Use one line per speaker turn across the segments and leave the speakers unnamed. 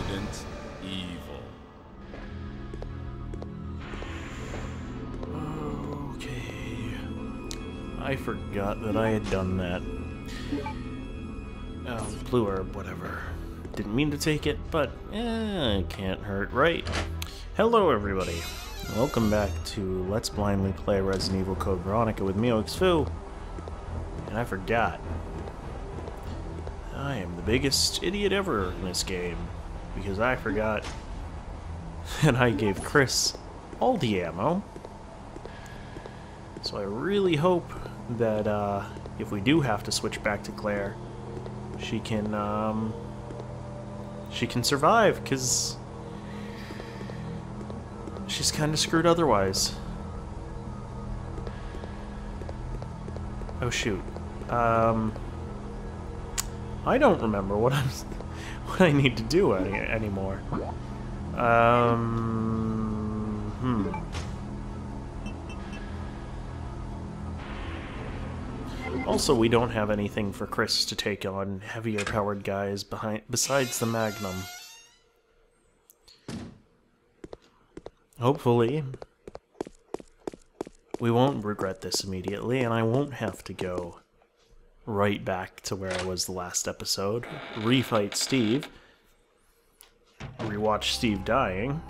Resident Evil.
Okay. I forgot that I had done that. Oh, blue herb, whatever. Didn't mean to take it, but eh, it can't hurt, right? Hello, everybody. Welcome back to Let's Blindly Play Resident Evil Code Veronica with me, Foo. And I forgot. I am the biggest idiot ever in this game. Because I forgot. And I gave Chris all the ammo. So I really hope that uh, if we do have to switch back to Claire, she can um, she can survive because she's kind of screwed otherwise. Oh shoot. Um, I don't remember what I'm what I need to do any, anymore. Um, hmm. Also, we don't have anything for Chris to take on heavier powered guys behind besides the Magnum. Hopefully, we won't regret this immediately, and I won't have to go right back to where I was the last episode, refight Steve, rewatch Steve dying,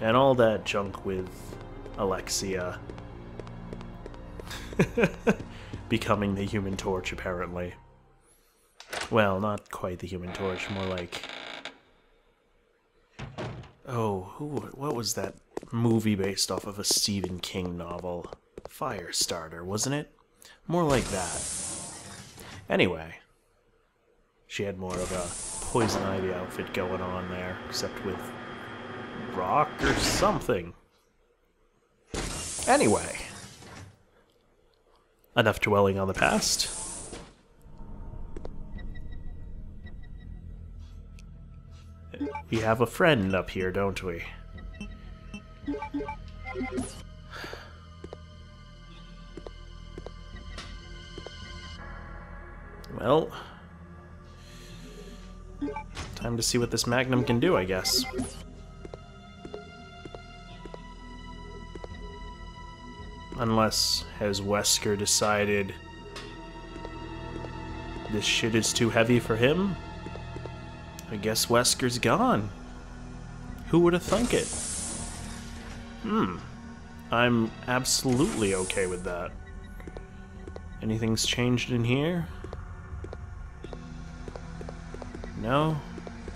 and all that junk with Alexia becoming the Human Torch, apparently. Well, not quite the Human Torch, more like... Oh, who, what was that movie based off of a Stephen King novel? Firestarter, wasn't it? More like that. Anyway, she had more of a Poison Ivy outfit going on there, except with rock or something. Anyway, enough dwelling on the past. We have a friend up here, don't we? Well, time to see what this Magnum can do, I guess. Unless, has Wesker decided this shit is too heavy for him? I guess Wesker's gone. Who would have thunk it? Hmm. I'm absolutely okay with that. Anything's changed in here? No,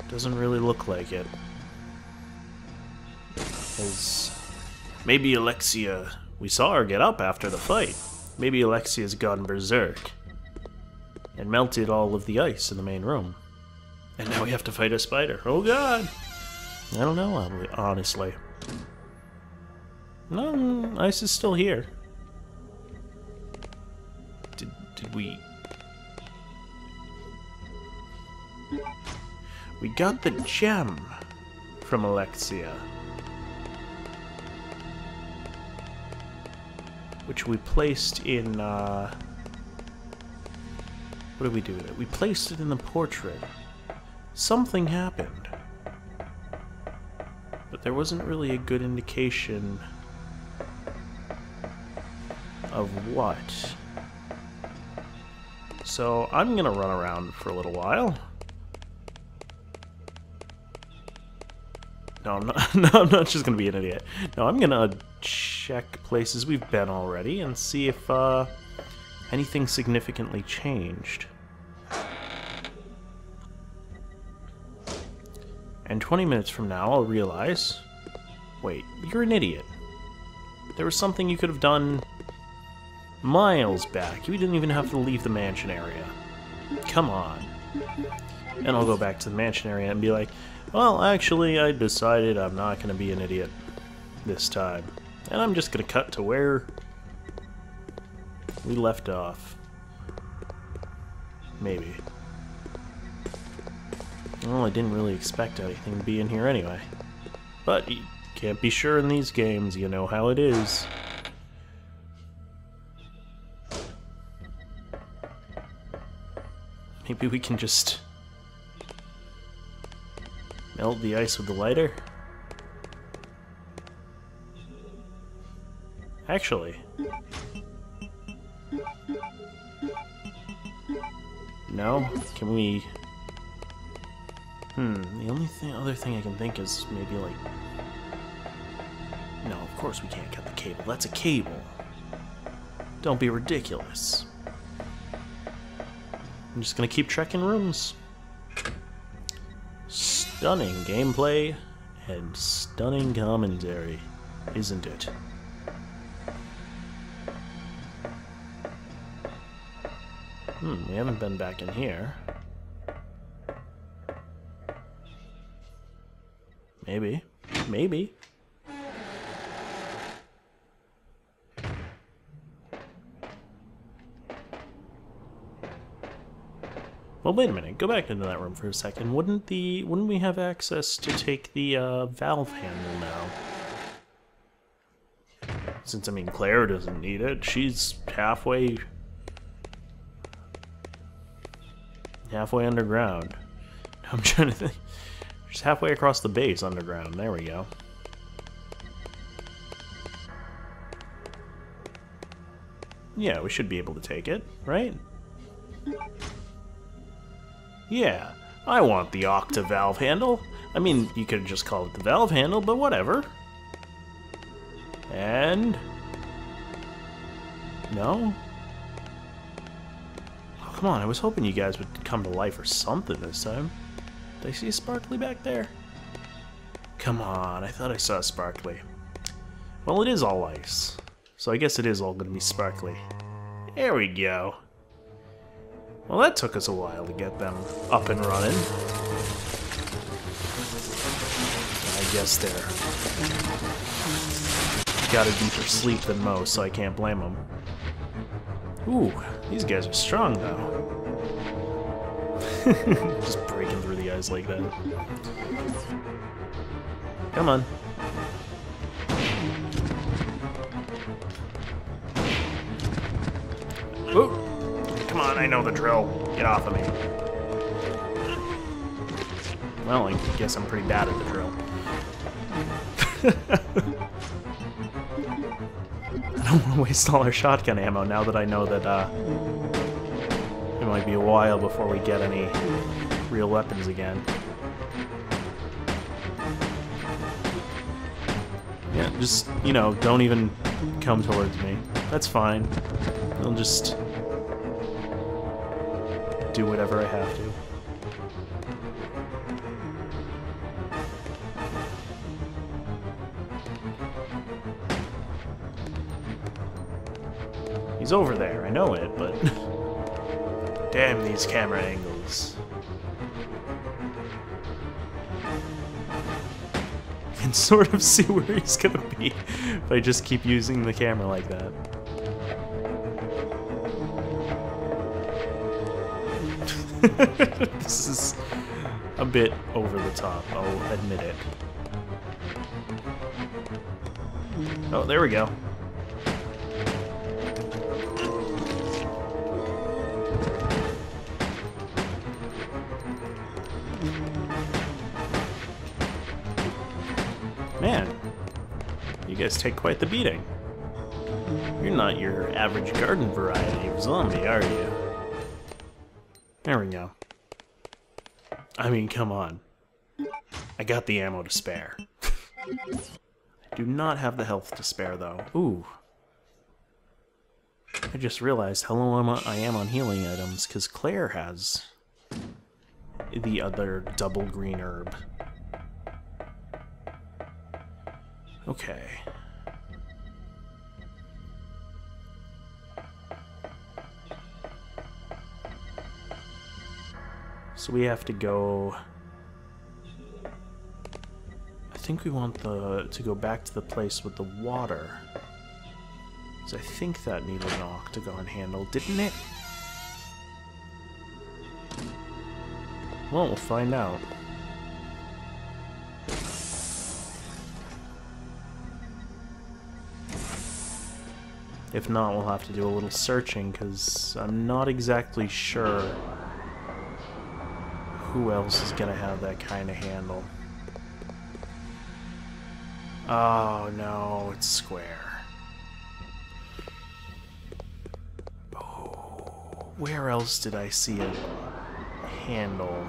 doesn't really look like it. Because maybe Alexia... We saw her get up after the fight. Maybe Alexia's gone berserk. And melted all of the ice in the main room. And now we have to fight a spider. Oh god! I don't know, honestly. No, ice is still here. Did, did we... We got the gem from Alexia. Which we placed in, uh... What did we do with it? We placed it in the portrait. Something happened. But there wasn't really a good indication of what. So I'm gonna run around for a little while. No, I'm not, no, I'm not just gonna be an idiot. No, I'm gonna check places we've been already and see if uh, anything significantly changed. And 20 minutes from now, I'll realize... Wait, you're an idiot. There was something you could have done miles back. You didn't even have to leave the mansion area. Come on. And I'll go back to the mansion area and be like, well, actually, I decided I'm not going to be an idiot this time. And I'm just going to cut to where we left off. Maybe. Well, I didn't really expect anything to be in here anyway. But you can't be sure in these games, you know how it is. Maybe we can just melt the ice with the lighter? Actually. No? Can we... Hmm, the only thing, other thing I can think is maybe like... No, of course we can't cut the cable. That's a cable. Don't be ridiculous. I'm just gonna keep trekking rooms. Stunning gameplay and stunning commentary, isn't it? Hmm, we haven't been back in here. Maybe. Maybe. Well, wait a minute. Go back into that room for a second. Wouldn't the wouldn't we have access to take the uh, valve handle now? Since I mean Claire doesn't need it, she's halfway halfway underground. I'm trying to think. She's halfway across the base underground. There we go. Yeah, we should be able to take it, right? Yeah, I want the Octa valve handle. I mean, you could just call it the valve handle, but whatever. And... No? Oh, come on, I was hoping you guys would come to life or something this time. Did I see a sparkly back there? Come on, I thought I saw a sparkly. Well, it is all ice, so I guess it is all to be sparkly. There we go. Well, that took us a while to get them up and running. I guess they're got a deeper sleep than most, so I can't blame them. Ooh, these guys are strong, though. Just breaking through the ice like that. Come on. Ooh. I know the drill. Get off of me. Well, I guess I'm pretty bad at the drill. I don't want to waste all our shotgun ammo now that I know that uh, it might be a while before we get any real weapons again. Yeah, just, you know, don't even come towards me. That's fine. I'll just do whatever I have to. He's over there, I know it, but... Damn these camera angles. I can sort of see where he's gonna be if I just keep using the camera like that. this is a bit over the top, I'll admit it. Oh, there we go. Man, you guys take quite the beating. You're not your average garden variety of zombie, are you? There we go. I mean, come on. I got the ammo to spare. I do not have the health to spare, though. Ooh. I just realized how low I am on healing items, because Claire has the other double green herb. Okay. So we have to go... I think we want the to go back to the place with the water. So I think that needed an octagon handle, didn't it? Well, we'll find out. If not, we'll have to do a little searching, because I'm not exactly sure Who else is gonna have that kind of handle? Oh no, it's square. Oh, where else did I see a handle?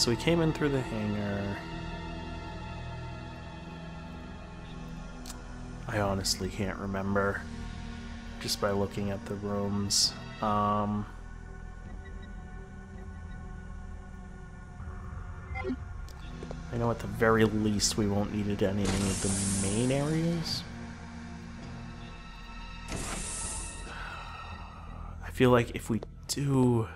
So we came in through the hangar. I honestly can't remember just by looking at the rooms. Um, I know at the very least we won't need it in any of the main areas. I feel like if we do...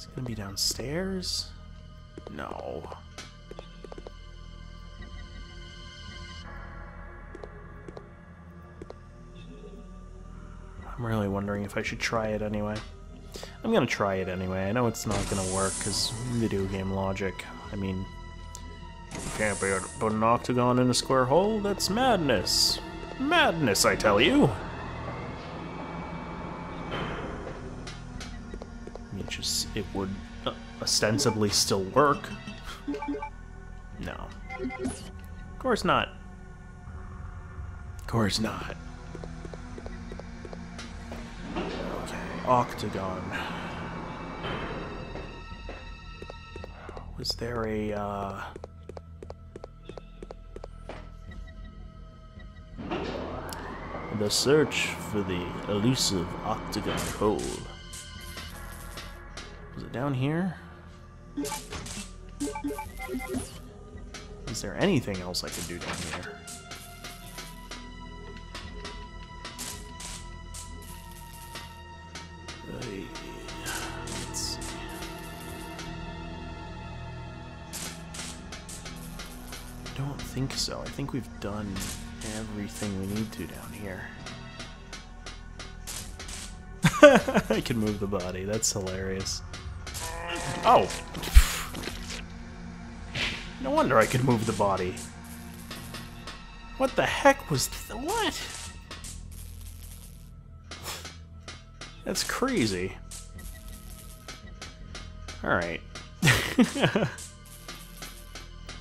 It's gonna be downstairs? No. I'm really wondering if I should try it anyway. I'm gonna try it anyway. I know it's not gonna work because video game logic. I mean, you can't put an octagon in a square hole. That's madness. Madness, I tell you. I mean, just it would ostensibly still work. no, of course not. Of course not. Okay, octagon. Was there a, uh... The search for the elusive octagon hole. Down here? Is there anything else I can do down here? Don't think so. I think we've done everything we need to down here. I can move the body. That's hilarious. Oh! No wonder I could move the body. What the heck was th what? That's crazy. Alright.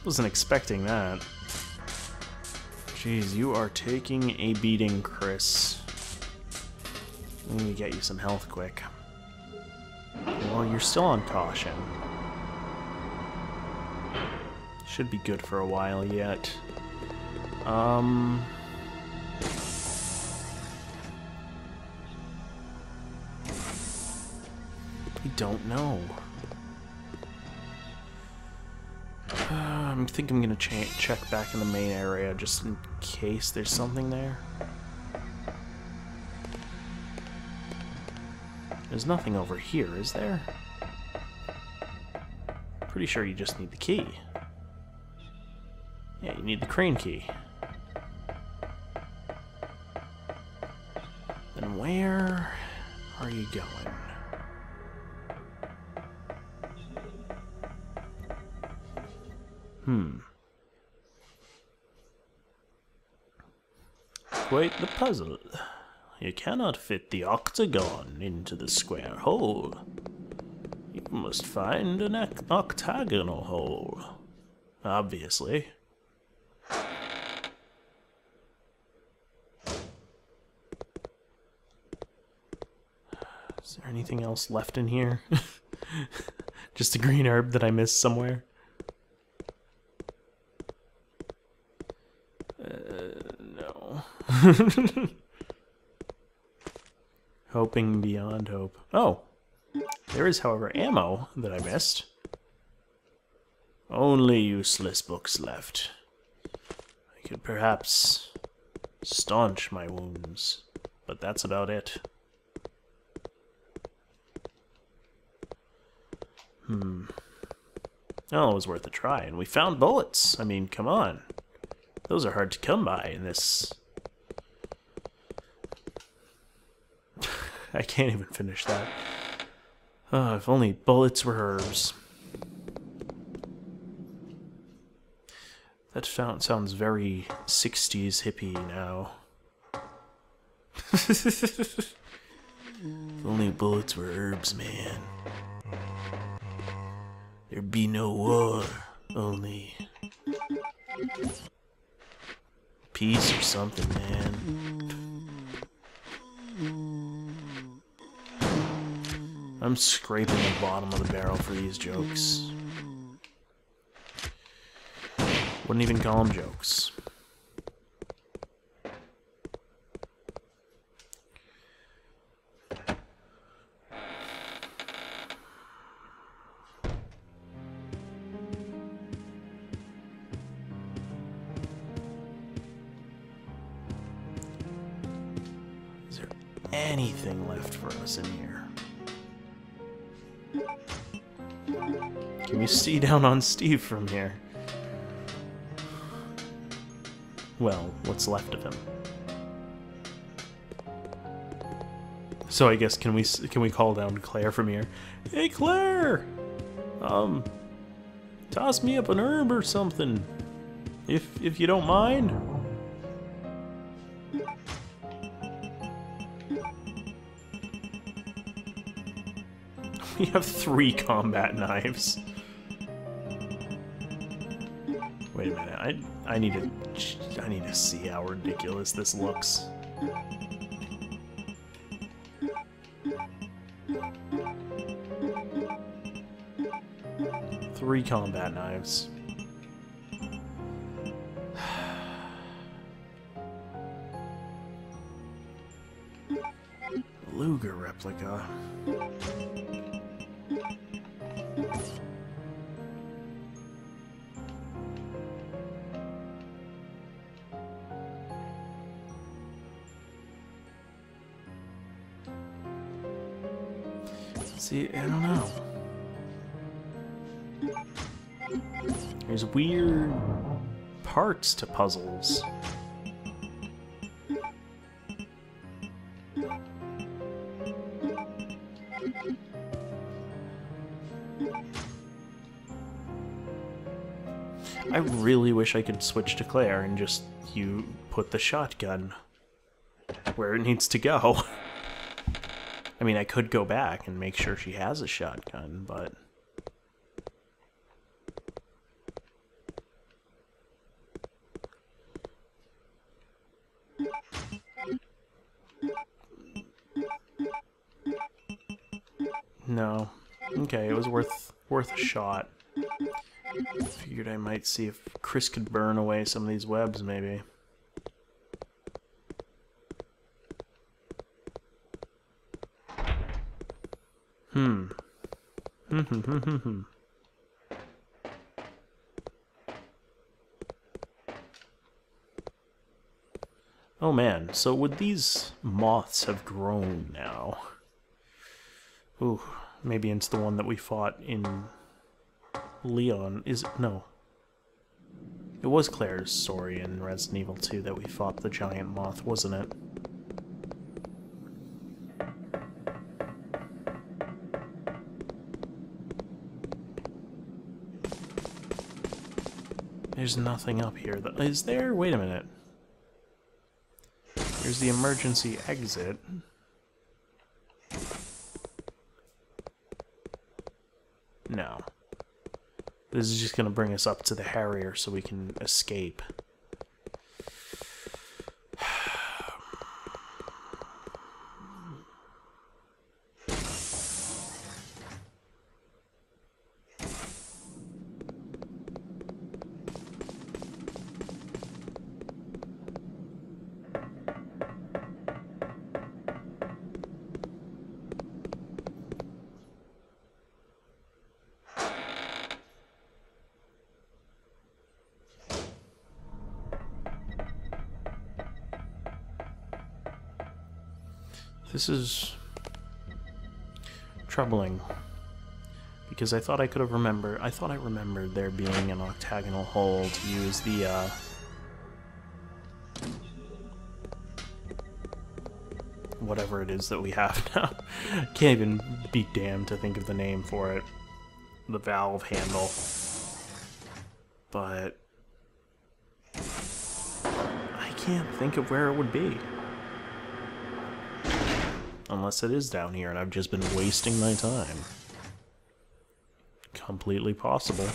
Wasn't expecting that. Jeez, you are taking a beating, Chris. Let me get you some health quick. Well, you're still on caution. Should be good for a while yet. Um... I don't know. Uh, I think I'm gonna check back in the main area just in case there's something there. There's nothing over here, is there? Pretty sure you just need the key. Yeah, you need the crane key. Then where are you going? Hmm. Quite the puzzle. You cannot fit the octagon into the square hole. You must find an octagonal hole. Obviously. Is there anything else left in here? Just a green herb that I missed somewhere? Uh, Hoping beyond hope. Oh, there is, however, ammo that I missed. Only useless books left. I could perhaps staunch my wounds, but that's about it. Hmm. Oh, it was worth a try, and we found bullets. I mean, come on. Those are hard to come by in this I can't even finish that. Oh, if only bullets were herbs. That sound sounds very 60s hippie now. if only bullets were herbs, man. There'd be no war, only peace or something, man. I'm scraping the bottom of the barrel for these jokes. Wouldn't even call them jokes. See down on Steve from here? Well, what's left of him. So I guess can we can we call down Claire from here? Hey Claire, um, toss me up an herb or something, if if you don't mind. We have three combat knives. I I need to I need to see how ridiculous this looks. Three combat knives. Luger replica. See, I don't know. There's weird parts to puzzles. I really wish I could switch to Claire and just you put the shotgun where it needs to go. I mean, I could go back and make sure she has a shotgun, but... No. Okay, it was worth worth a shot. Figured I might see if Chris could burn away some of these webs, maybe. Hmm. Hmm, hmm, hmm, hmm, hmm. Oh man, so would these moths have grown now? Ooh, maybe it's the one that we fought in Leon. Is it? no. It was Claire's story in Resident Evil 2 that we fought the giant moth, wasn't it? There's nothing up here. Is there? Wait a minute. Here's the emergency exit. No. This is just going to bring us up to the Harrier so we can escape. This is troubling because I thought I could have remembered. I thought I remembered there being an octagonal hole to use the uh, whatever it is that we have now. Can't even be damned to think of the name for it. The valve handle. But I can't think of where it would be. Unless it is down here and I've just been wasting my time. Completely possible.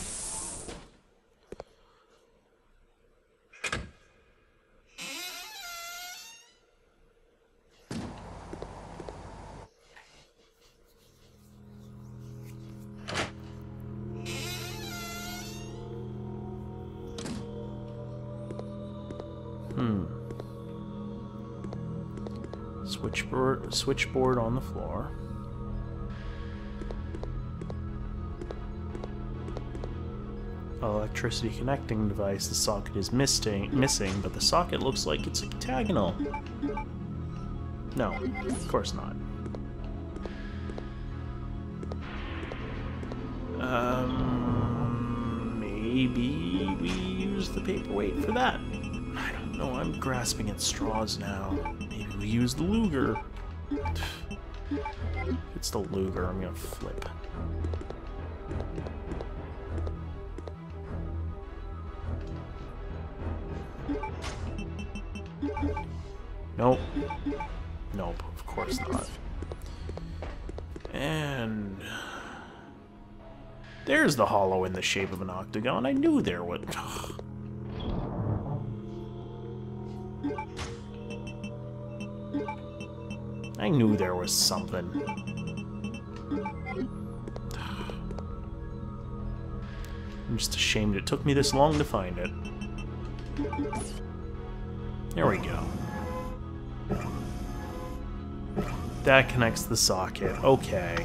Switchboard, switchboard on the floor. Electricity connecting device. The socket is missing, missing, but the socket looks like it's octagonal. No, of course not. Um, maybe we use the paperweight for that. I don't know, I'm grasping at straws now. We use the Luger. It's the Luger, I'm gonna flip. Nope. Nope, of course not. And... There's the hollow in the shape of an octagon. I knew there would... I knew there was something. I'm just ashamed it took me this long to find it. There we go. That connects the socket. Okay.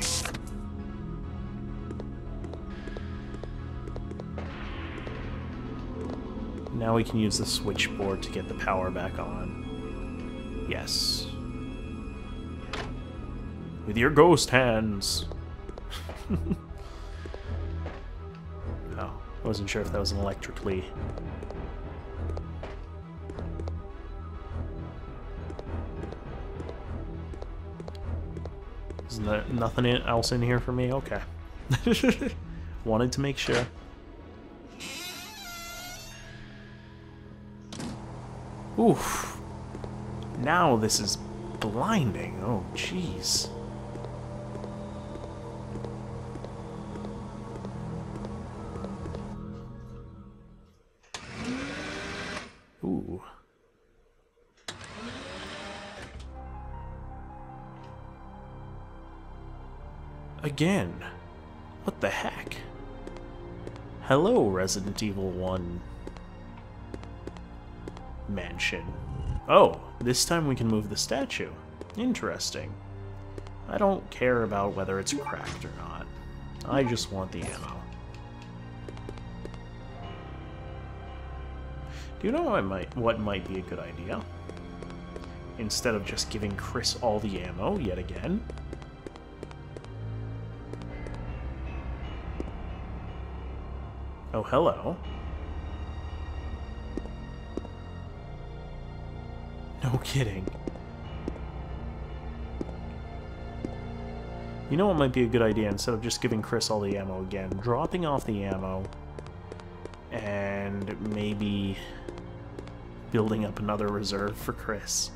Now we can use the switchboard to get the power back on. Yes. With your ghost hands. oh, I wasn't sure if that was an electrically Is there nothing else in here for me? Okay. Wanted to make sure. Oof. Now this is blinding. Oh, jeez. Again. What the heck? Hello, Resident Evil 1 mansion. Oh, this time we can move the statue. Interesting. I don't care about whether it's cracked or not. I just want the ammo. Do you know what might, what might be a good idea? Instead of just giving Chris all the ammo yet again, Oh, hello. No kidding. You know what might be a good idea, instead of just giving Chris all the ammo again, dropping off the ammo, and maybe building up another reserve for Chris.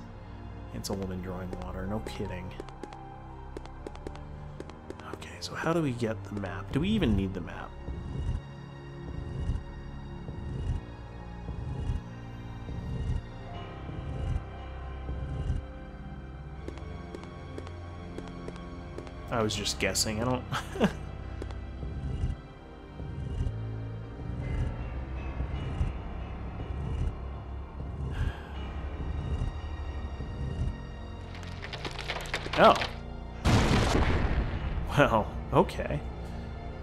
It's a woman drawing water, no kidding. Okay, so how do we get the map? Do we even need the map? I was just guessing. I don't... oh. Well, okay.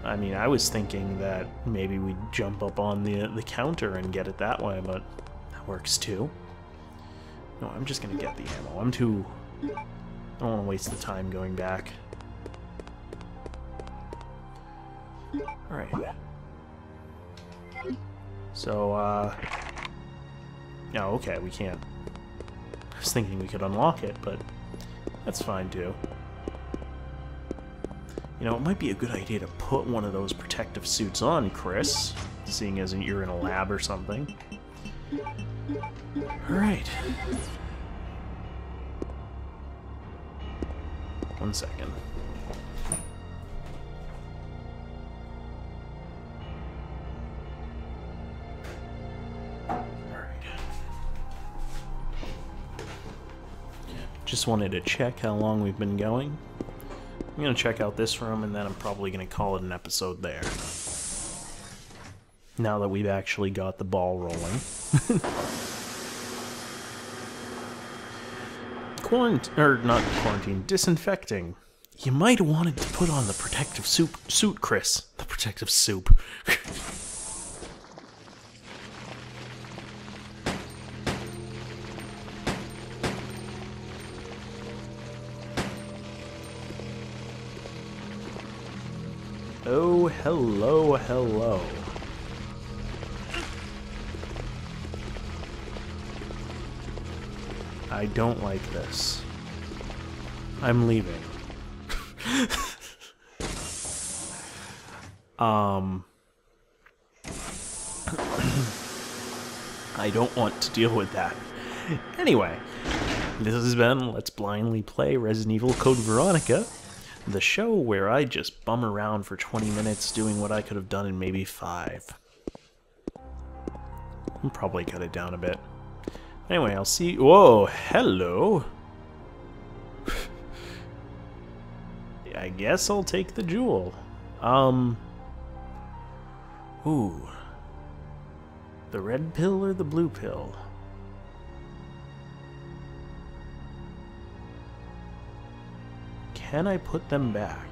I mean, I was thinking that maybe we'd jump up on the, the counter and get it that way, but that works too. No, I'm just gonna get the ammo. I'm too... I don't want to waste the time going back. Alright. So, uh... Oh, okay, we can't. I was thinking we could unlock it, but That's fine too. You know, it might be a good idea to put one of those protective suits on, Chris, seeing as you're in a lab or something. Alright. One second. Just wanted to check how long we've been going. I'm going to check out this room and then I'm probably going to call it an episode there. Now that we've actually got the ball rolling. Quarantine, or not quarantine, disinfecting. You might have wanted to put on the protective soup, suit, Chris. The protective soup. hello, hello. I don't like this. I'm leaving. um... I don't want to deal with that. Anyway, this has been Let's Blindly Play Resident Evil Code Veronica, the show where I just bum around for 20 minutes doing what I could have done in maybe 5. I'll probably cut it down a bit. Anyway, I'll see. Whoa, hello. I guess I'll take the jewel. Um. Ooh. The red pill or the blue pill? Can I put them back?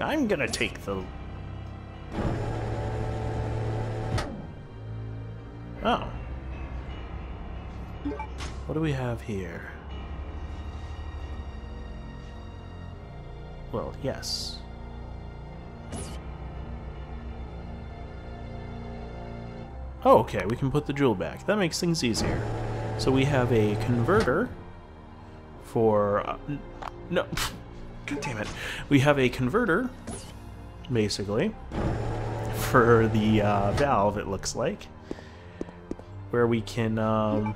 I'm gonna take the Oh. What do we have here? Well, yes. Oh, okay, we can put the jewel back. That makes things easier. So we have a converter for... Uh, no, god damn it. We have a converter, basically, for the uh, valve, it looks like where we can um,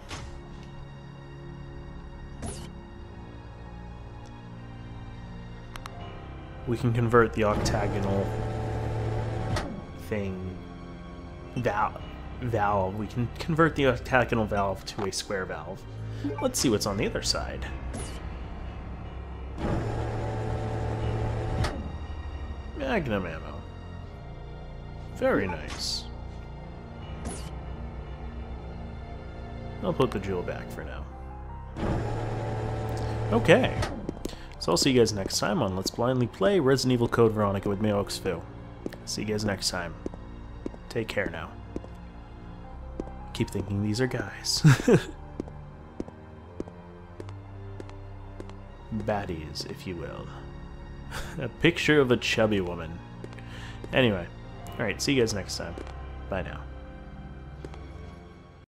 we can convert the octagonal thing valve valve we can convert the octagonal valve to a square valve let's see what's on the other side magnum ammo very nice I'll put the jewel back for now. Okay. So I'll see you guys next time on Let's Blindly Play Resident Evil Code Veronica with me, 0xfoo. See you guys next time. Take care now. Keep thinking these are guys. Baddies, if you will. a picture of a chubby woman. Anyway, alright, see you guys next time. Bye now.